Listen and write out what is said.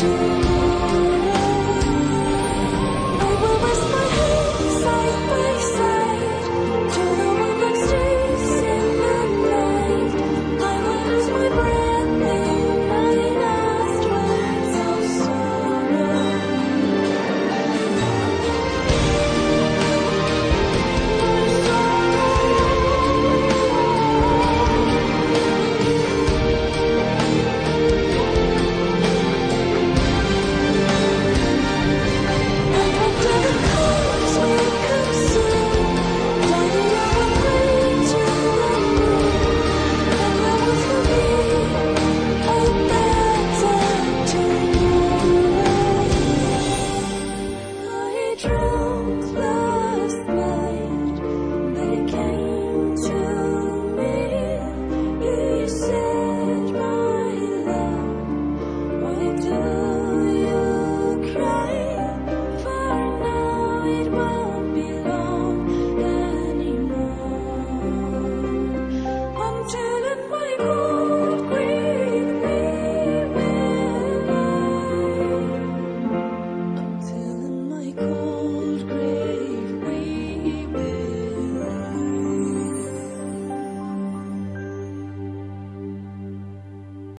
Christ.